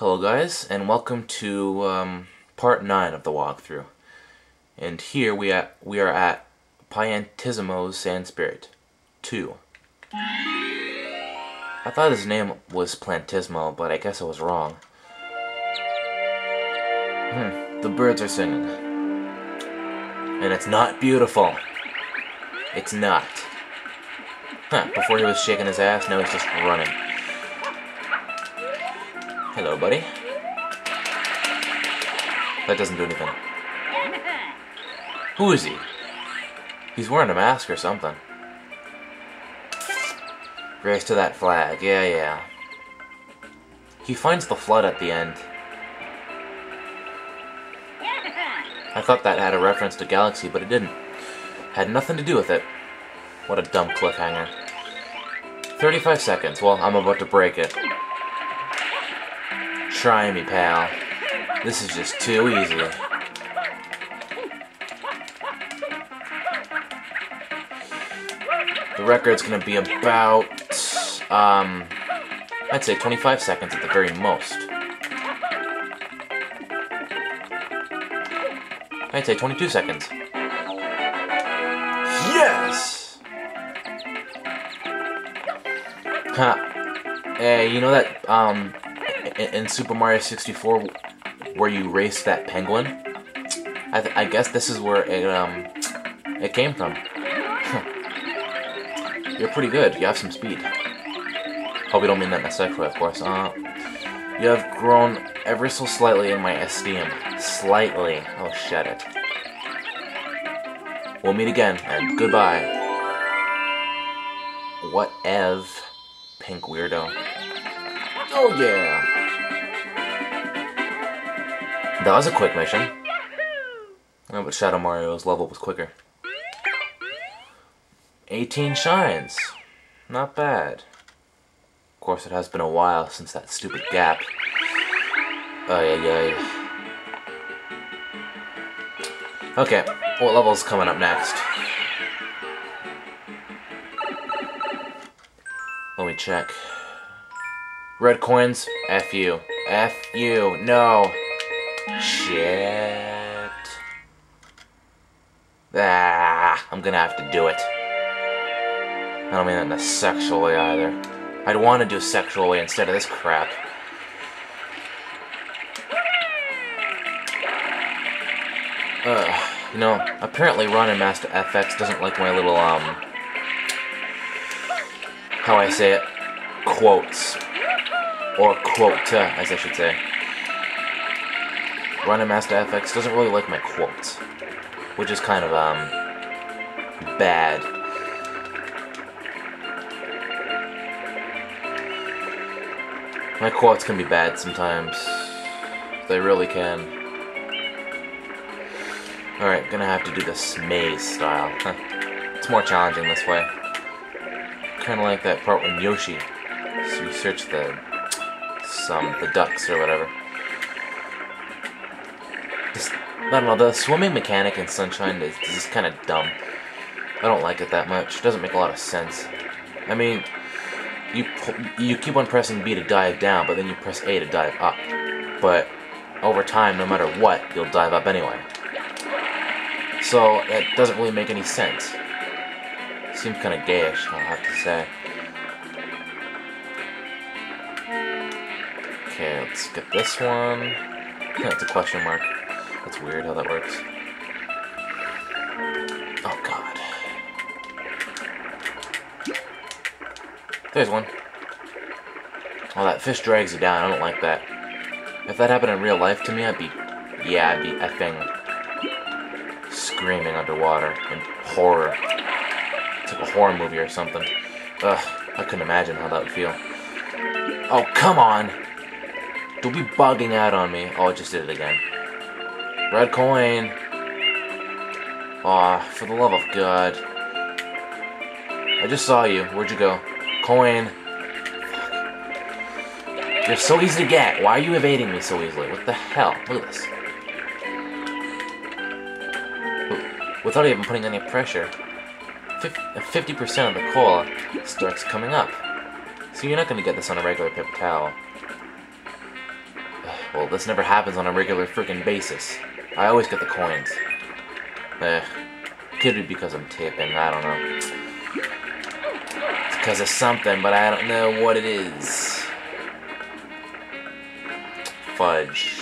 Hello guys, and welcome to um, part 9 of the walkthrough. And here we, at, we are at Piantissimo's Sand Sprint 2. I thought his name was Plantismo, but I guess I was wrong. Hmm, the birds are singing. And it's not beautiful. It's not. Huh, before he was shaking his ass, now he's just running. Hello, buddy. That doesn't do anything. Who is he? He's wearing a mask or something. Race to that flag. Yeah, yeah. He finds the flood at the end. I thought that had a reference to Galaxy, but it didn't. Had nothing to do with it. What a dumb cliffhanger. 35 seconds. Well, I'm about to break it. Try me, pal. This is just too easy. The record's gonna be about, um, I'd say 25 seconds at the very most. I'd say 22 seconds. Yes! Huh. Hey, you know that, um, in, Super Mario 64 where you race that penguin? I, I guess this is where it, um, it came from. You're pretty good. You have some speed. Hope you don't mean that in a sexual of course. Uh, you have grown ever so slightly in my esteem. Slightly. Oh, shed it. We'll meet again, and goodbye. What Ev? Pink weirdo. Oh, yeah. That was a quick mission. Oh, but Shadow Mario's level was quicker. 18 shines. Not bad. Of course, it has been a while since that stupid gap. Oh, yeah, yeah. Okay, what level's coming up next? Let me check. Red coins? F you. F you. No. Shit. Ah, I'm gonna have to do it. I don't mean that in a sexual way either. I'd want to do sexually instead of this crap. Ugh, you know, apparently Ron and Master FX doesn't like my little, um... How I say it? Quotes. Or quote, as I should say. Ron and Master FX doesn't really like my quotes. Which is kind of, um... Bad. My quotes can be bad sometimes. They really can. Alright, gonna have to do this maze style. it's more challenging this way. Kinda like that part when Yoshi. So you search the some the ducks or whatever. I don't know, the swimming mechanic in Sunshine is just kinda dumb. I don't like it that much. It doesn't make a lot of sense. I mean, you you keep on pressing B to dive down, but then you press A to dive up. But over time, no matter what, you'll dive up anyway. So that doesn't really make any sense. Seems kind of gayish, I'll have to say. Okay, let's get this one. That's a question mark. That's weird how that works. Oh god. There's one. Oh, that fish drags you down. I don't like that. If that happened in real life to me, I'd be... Yeah, I'd be effing... Screaming underwater in horror. It's like a horror movie or something. Ugh, I couldn't imagine how that would feel. Oh, come on! Don't be bugging out on me. Oh, I just did it again. Red coin! Aw, oh, for the love of God. I just saw you. Where'd you go? Coin. You're so easy to get. Why are you evading me so easily? What the hell? Look at this. Without even putting any pressure, 50% of the coal starts coming up. So you're not going to get this on a regular pip towel. Well, this never happens on a regular freaking basis. I always get the coins. Eh. Could be because I'm tipping, I don't know. It's because of something, but I don't know what it is. Fudge.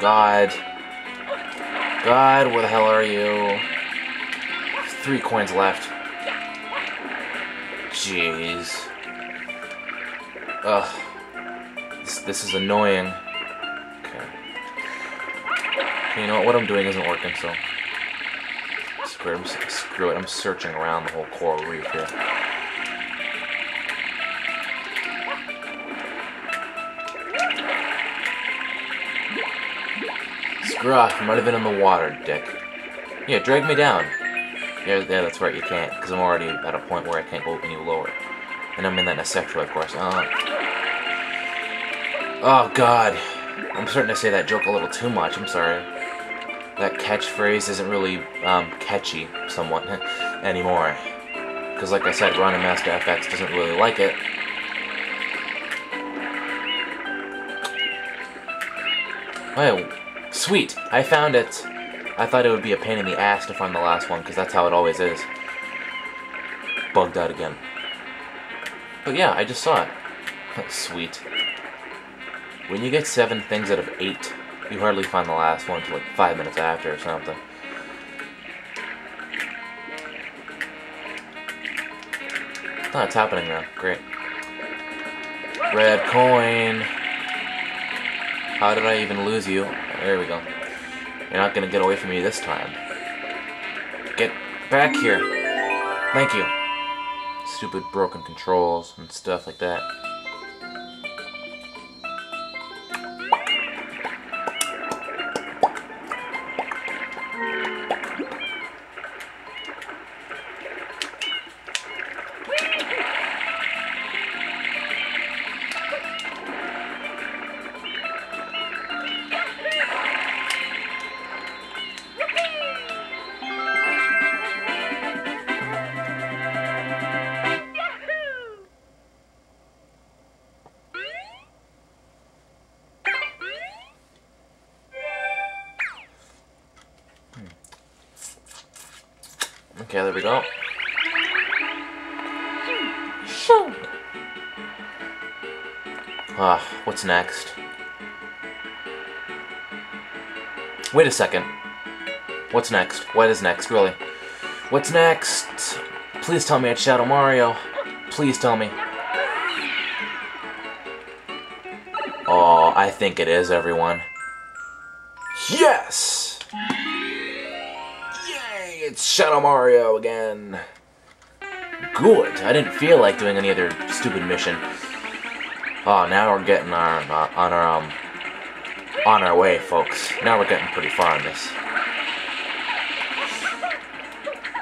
God. God, where the hell are you? Three coins left. Jeez. Ugh. This, this is annoying. You know what? I'm doing isn't working, so... Screw it, I'm, screw it. I'm searching around the whole coral reef here. Screw off. Might have been in the water, dick. Yeah, drag me down. Yeah, yeah, that's right, you can't, because I'm already at a point where I can't go any lower. And I'm in that sector, of course. Oh. oh, God. I'm starting to say that joke a little too much, I'm sorry. That catchphrase isn't really, um, catchy, somewhat, anymore. Because, like I said, Ron and Master FX doesn't really like it. Oh, sweet! I found it! I thought it would be a pain in the ass to find the last one, because that's how it always is. Bugged out again. But yeah, I just saw it. Sweet. When you get seven things out of eight, you hardly find the last one until like five minutes after or something. Oh, it's happening now. Great. Red coin. How did I even lose you? There we go. You're not gonna get away from me this time. Get back here. Thank you. Stupid broken controls and stuff like that. Okay, there we go. Ah, what's next? Wait a second. What's next? What is next, really? What's next? Please tell me it's Shadow Mario. Please tell me. Oh, I think it is, everyone. Yes! It's Shadow Mario again. Good. I didn't feel like doing any other stupid mission. Oh, now we're getting our uh, on our um on our way, folks. Now we're getting pretty far in this.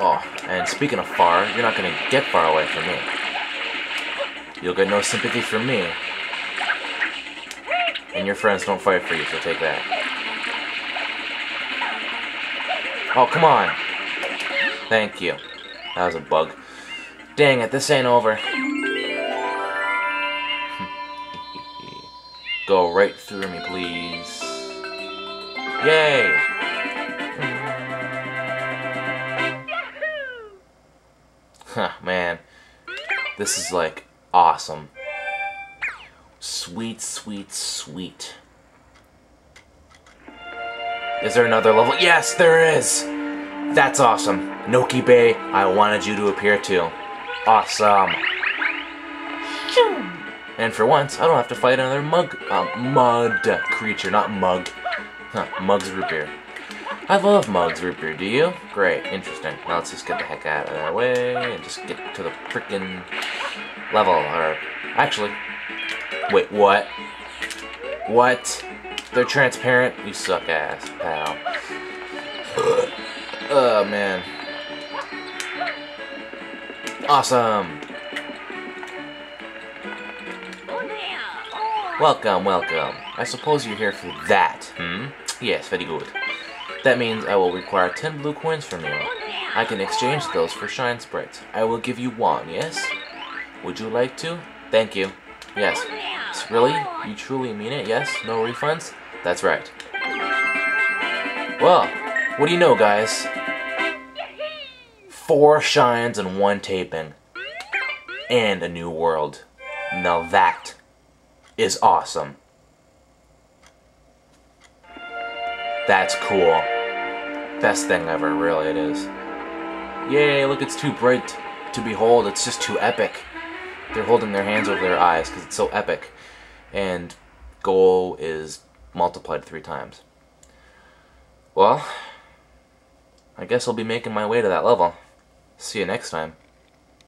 Oh, and speaking of far, you're not gonna get far away from me. You'll get no sympathy from me. And your friends don't fight for you, so take that. Oh, come on! Thank you. That was a bug. Dang it, this ain't over. Go right through me, please. Yay! Huh, man. This is like awesome. Sweet, sweet, sweet. Is there another level? Yes, there is! That's awesome. Noki Bay, I wanted you to appear too. Awesome. And for once, I don't have to fight another mug, uh, mud creature, not mug. Huh, Mug's root beer. I love Mug's root beer, do you? Great, interesting. Now let's just get the heck out of their way and just get to the freaking level. Or, actually, wait, what? What? They're transparent? You suck ass, pal. Oh, man. Awesome! Welcome, welcome. I suppose you're here for that, hmm? Yes, very good. That means I will require 10 blue coins from you. I can exchange those for shine sprites. I will give you one, yes? Would you like to? Thank you. Yes. Really? You truly mean it? Yes? No refunds? That's right. Well, what do you know, guys? Four shines and one taping. And a new world. Now that is awesome. That's cool. Best thing ever, really it is. Yay, look, it's too bright to behold. It's just too epic. They're holding their hands over their eyes because it's so epic. And goal is multiplied three times. Well, I guess I'll be making my way to that level. See you next time.